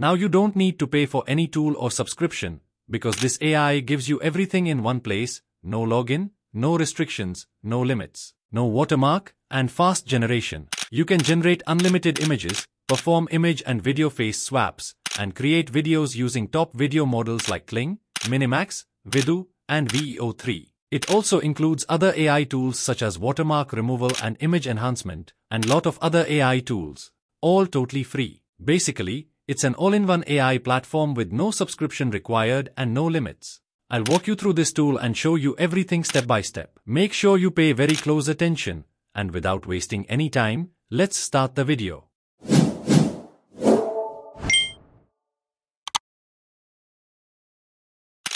Now you don't need to pay for any tool or subscription, because this AI gives you everything in one place, no login, no restrictions, no limits, no watermark, and fast generation. You can generate unlimited images, perform image and video face swaps, and create videos using top video models like Kling, Minimax, Vidu, and VEO3. It also includes other AI tools such as watermark removal and image enhancement, and lot of other AI tools. All totally free. Basically, it's an all-in-one AI platform with no subscription required and no limits. I'll walk you through this tool and show you everything step by step. Make sure you pay very close attention, and without wasting any time, let's start the video.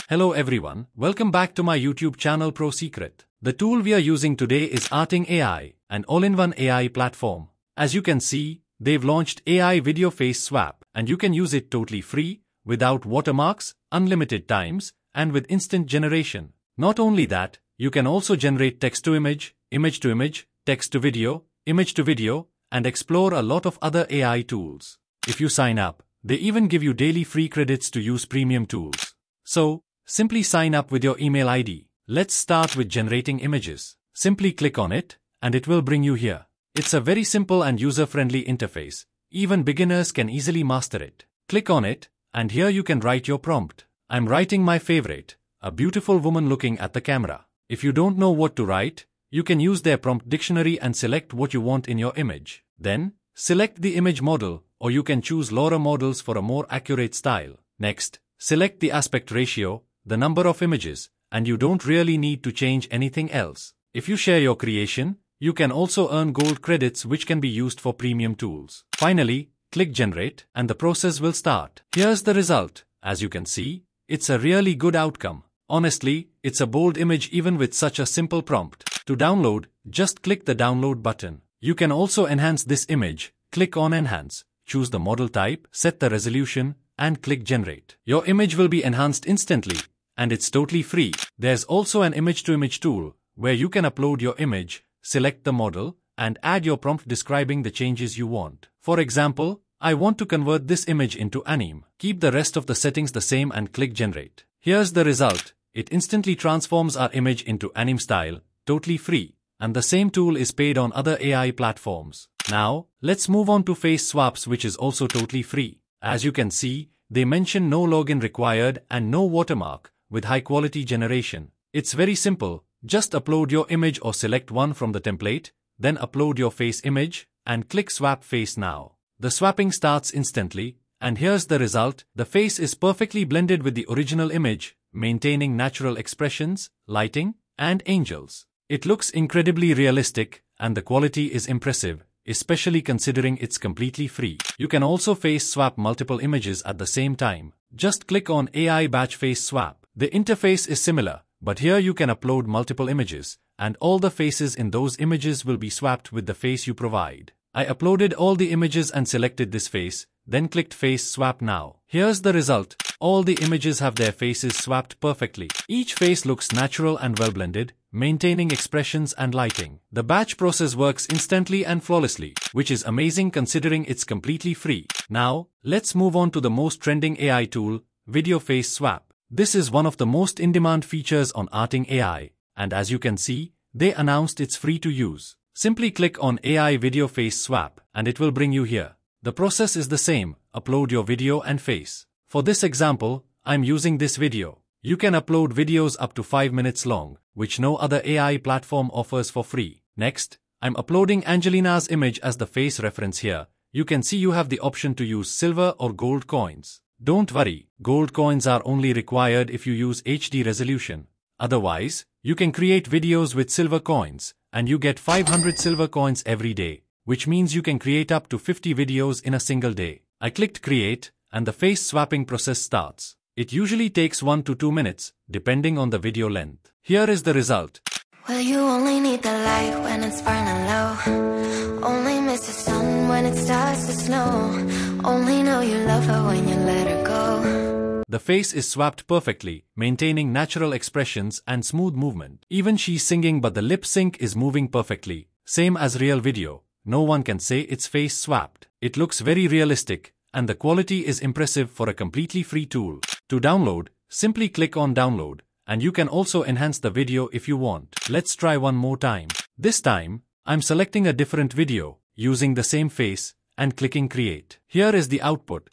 Hello everyone, welcome back to my YouTube channel Pro Secret. The tool we are using today is Arting AI, an all-in-one AI platform. As you can see, they've launched AI Video Face Swap, and you can use it totally free, without watermarks, unlimited times, and with instant generation. Not only that, you can also generate text to image, image to image, text to video, image to video, and explore a lot of other AI tools. If you sign up, they even give you daily free credits to use premium tools. So, simply sign up with your email ID. Let's start with generating images. Simply click on it, and it will bring you here. It's a very simple and user-friendly interface. Even beginners can easily master it. Click on it, and here you can write your prompt. I'm writing my favorite, a beautiful woman looking at the camera. If you don't know what to write, you can use their prompt dictionary and select what you want in your image. Then, select the image model, or you can choose LoRA models for a more accurate style. Next, select the aspect ratio, the number of images, and you don't really need to change anything else. If you share your creation, you can also earn gold credits which can be used for premium tools. Finally, click generate and the process will start. Here's the result. As you can see, it's a really good outcome. Honestly, it's a bold image even with such a simple prompt. To download, just click the download button. You can also enhance this image. Click on enhance, choose the model type, set the resolution, and click generate. Your image will be enhanced instantly, and it's totally free. There's also an image to image tool, where you can upload your image, select the model, and add your prompt describing the changes you want. For example, I want to convert this image into anime. Keep the rest of the settings the same and click generate. Here's the result. It instantly transforms our image into anime style, totally free. And the same tool is paid on other AI platforms. Now, let's move on to face swaps which is also totally free. As you can see, they mention no login required and no watermark, with high quality generation. It's very simple, just upload your image or select one from the template, then upload your face image, and click swap face now. The swapping starts instantly, and here's the result, the face is perfectly blended with the original image, maintaining natural expressions, lighting, and angels. It looks incredibly realistic, and the quality is impressive, especially considering it's completely free. You can also face swap multiple images at the same time. Just click on AI Batch Face Swap. The interface is similar, but here you can upload multiple images, and all the faces in those images will be swapped with the face you provide. I uploaded all the images and selected this face, then clicked Face Swap Now. Here's the result. All the images have their faces swapped perfectly. Each face looks natural and well blended, maintaining expressions and lighting. The batch process works instantly and flawlessly, which is amazing considering it's completely free. Now, let's move on to the most trending AI tool, Video Face Swap. This is one of the most in-demand features on Arting AI, and as you can see, they announced it's free to use. Simply click on AI Video Face Swap, and it will bring you here. The process is the same, upload your video and face. For this example, I'm using this video. You can upload videos up to 5 minutes long, which no other AI platform offers for free. Next, I'm uploading Angelina's image as the face reference here. You can see you have the option to use silver or gold coins. Don't worry, gold coins are only required if you use HD resolution. Otherwise, you can create videos with silver coins, and you get 500 silver coins every day, which means you can create up to 50 videos in a single day. I clicked create, and the face swapping process starts. It usually takes 1 to 2 minutes, depending on the video length. Here is the result. Well, you only need the light when it's burning low. Only miss the sun when it starts to snow. Only know you love her when you let her go. The face is swapped perfectly, maintaining natural expressions and smooth movement. Even she's singing but the lip sync is moving perfectly. Same as real video. No one can say it's face swapped. It looks very realistic, and the quality is impressive for a completely free tool. To download, simply click on download, and you can also enhance the video if you want. Let's try one more time. This time, I'm selecting a different video, using the same face, and clicking create. Here is the output.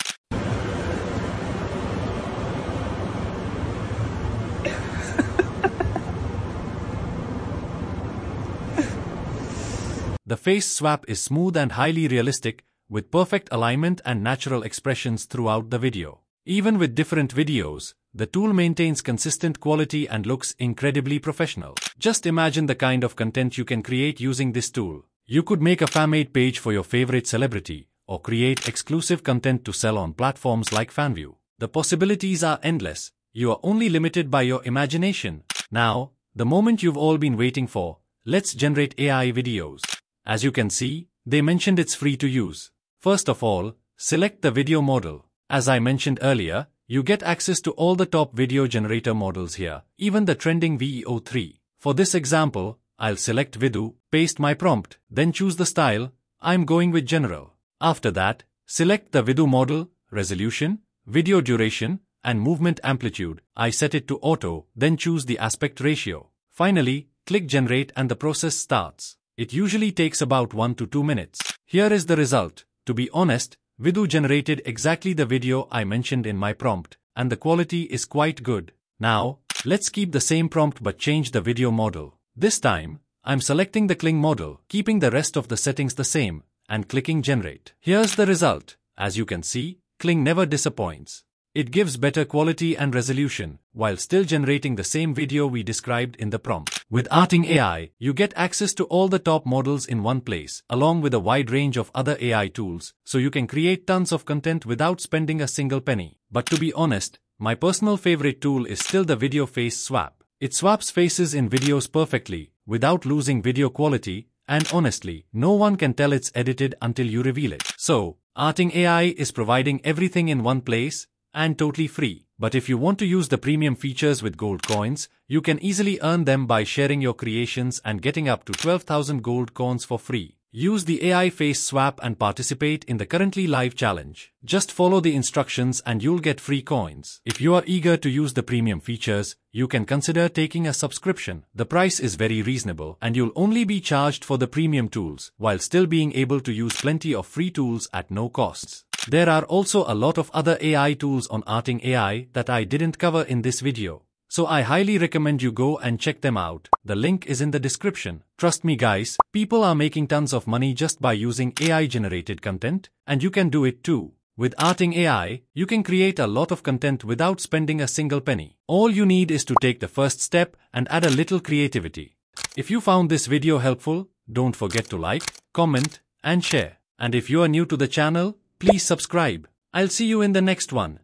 The face swap is smooth and highly realistic, with perfect alignment and natural expressions throughout the video. Even with different videos, the tool maintains consistent quality and looks incredibly professional. Just imagine the kind of content you can create using this tool. You could make a fan-made page for your favorite celebrity, or create exclusive content to sell on platforms like Fanvue. The possibilities are endless. You are only limited by your imagination. Now, the moment you've all been waiting for, let's generate AI videos. As you can see, they mentioned it's free to use. First of all, select the video model. As I mentioned earlier, you get access to all the top video generator models here, even the trending Veo 3. For this example, I'll select Vidu, paste my prompt, then choose the style, I'm going with general. After that, select the Vidu model, resolution, video duration, and movement amplitude. I set it to auto, then choose the aspect ratio. Finally, click generate and the process starts. It usually takes about 1 to 2 minutes. Here is the result. To be honest, Vidu generated exactly the video I mentioned in my prompt, and the quality is quite good. Now, let's keep the same prompt but change the video model. This time, I'm selecting the Kling model, keeping the rest of the settings the same, and clicking generate. Here's the result. As you can see, Kling never disappoints. It gives better quality and resolution, while still generating the same video we described in the prompt. With Arting AI, you get access to all the top models in one place, along with a wide range of other AI tools, so you can create tons of content without spending a single penny. But to be honest, my personal favorite tool is still the video face swap. It swaps faces in videos perfectly, without losing video quality, and honestly, no one can tell it's edited until you reveal it. So, Arting AI is providing everything in one place, and totally free. But if you want to use the premium features with gold coins, you can easily earn them by sharing your creations and getting up to 12,000 gold coins for free. Use the AI face swap and participate in the currently live challenge. Just follow the instructions and you'll get free coins. If you are eager to use the premium features, you can consider taking a subscription. The price is very reasonable and you'll only be charged for the premium tools while still being able to use plenty of free tools at no costs. There are also a lot of other AI tools on Arting AI that I didn't cover in this video. So I highly recommend you go and check them out. The link is in the description. Trust me guys, people are making tons of money just by using AI generated content, and you can do it too. With Arting AI, you can create a lot of content without spending a single penny. All you need is to take the first step and add a little creativity. If you found this video helpful, don't forget to like, comment, and share. And if you are new to the channel, Please subscribe. I'll see you in the next one.